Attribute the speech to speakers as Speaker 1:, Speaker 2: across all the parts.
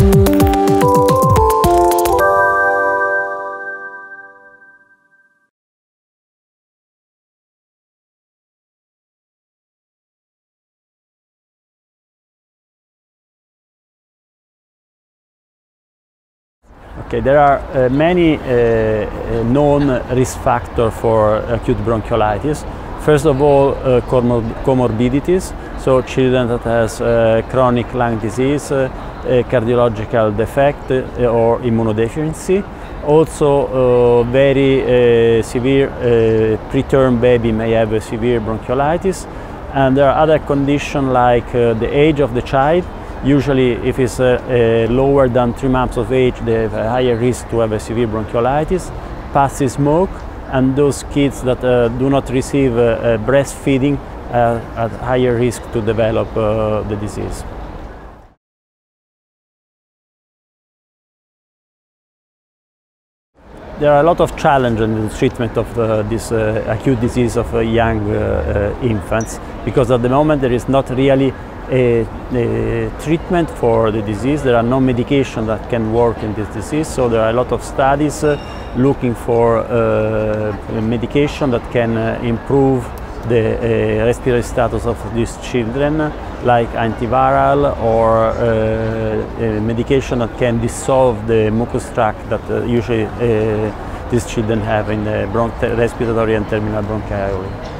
Speaker 1: Okay, there are uh, many uh, uh known risk factors for acute bronchiolitis. First of all, uh, comor comorbidities, so children that has uh, chronic lung disease, uh, cardiological defect or immunodeficiency. Also, very severe preterm baby may have a severe bronchiolitis. And there are other conditions like the age of the child, Usually, if it's uh, uh, lower than three months of age, they have a higher risk to have a severe bronchiolitis. Passive smoke, and those kids that uh, do not receive uh, breastfeeding are at higher risk to develop uh, the disease. There are a lot of challenges in the treatment of uh, this uh, acute disease of uh, young infants because at the moment there is not really treatment for the disease. There are no medication that can work in this disease, so there are a lot of studies uh, looking for uh, medication that can uh, improve the uh, respiratory status of these children, like antiviral or uh, medication that can dissolve the mucus tract that uh, usually these children have in the respiratory and terminal bronchioli. Uh,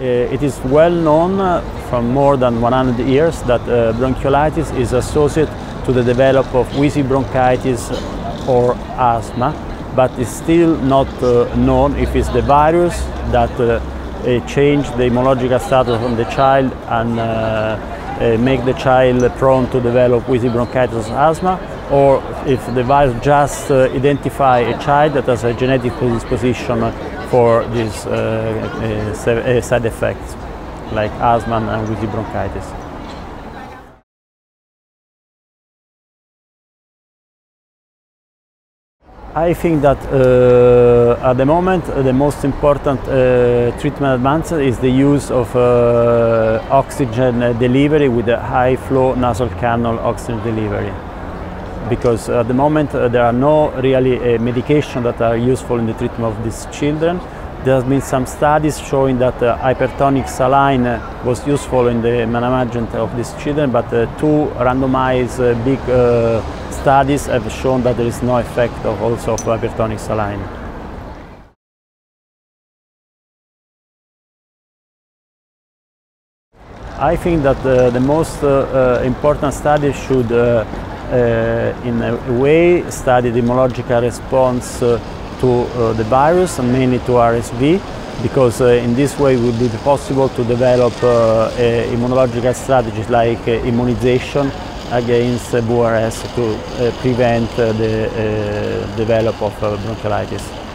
Speaker 1: it is well known uh, from more than 100 years that uh, bronchiolitis is associated to the development of wheezy bronchitis or asthma, but it's still not known if it's the virus that change the immunological status of the child and uh, make the child prone to develop wheezy bronchitis or asthma or if the virus just uh, identify a child that has a genetic predisposition for these uh, uh, uh, side effects like asthma and wheezy bronchitis. I think that uh, at the moment uh, the most important uh, treatment advance is the use of oxygen delivery with a high flow nasal cannula oxygen delivery because at the moment uh, there are no really uh, medication that are useful in the treatment of these children. There has been some studies showing that uh, hypertonic saline uh, was useful in the management of these children, but uh, two randomized uh, big studies have shown that there is no effect of also of hypertonic saline. I think that the most important study should Uh, in a way study the immunological response uh, to uh, the virus and mainly to RSV because uh, in this way it be possible to develop uh, immunological strategies like immunization against VRS to prevent the development of bronchiolitis.